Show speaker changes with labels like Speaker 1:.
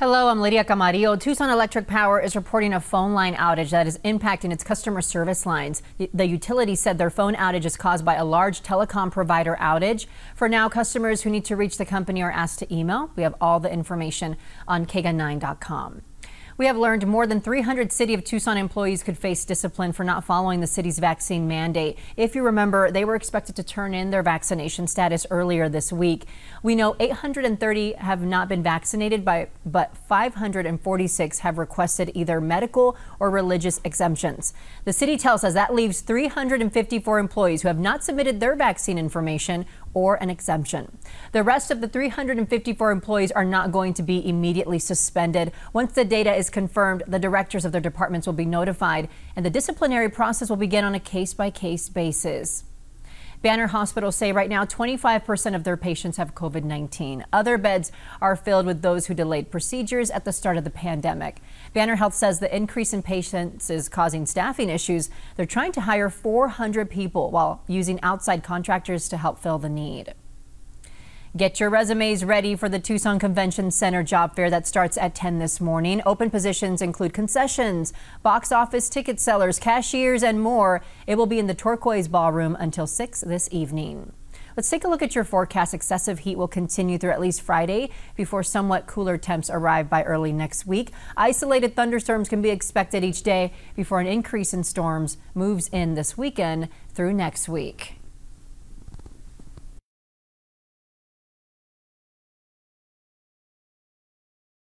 Speaker 1: Hello, I'm Lydia Camarillo. Tucson Electric Power is reporting a phone line outage that is impacting its customer service lines. The utility said their phone outage is caused by a large telecom provider outage. For now, customers who need to reach the company are asked to email. We have all the information on KGUN9.com. We have learned more than 300 City of Tucson employees could face discipline for not following the city's vaccine mandate. If you remember, they were expected to turn in their vaccination status earlier this week. We know 830 have not been vaccinated, by, but 546 have requested either medical or religious exemptions. The city tells us that leaves 354 employees who have not submitted their vaccine information or an exemption. The rest of the 354 employees are not going to be immediately suspended. Once the data confirmed, the directors of their departments will be notified and the disciplinary process will begin on a case by case basis. Banner hospitals say right now 25% of their patients have COVID 19. Other beds are filled with those who delayed procedures at the start of the pandemic. Banner Health says the increase in patients is causing staffing issues. They're trying to hire 400 people while using outside contractors to help fill the need. Get your resumes ready for the Tucson Convention Center job fair that starts at 10 this morning. Open positions include concessions, box office ticket sellers, cashiers, and more. It will be in the Turquoise Ballroom until 6 this evening. Let's take a look at your forecast. Excessive heat will continue through at least Friday before somewhat cooler temps arrive by early next week. Isolated thunderstorms can be expected each day before an increase in storms moves in this weekend through next week.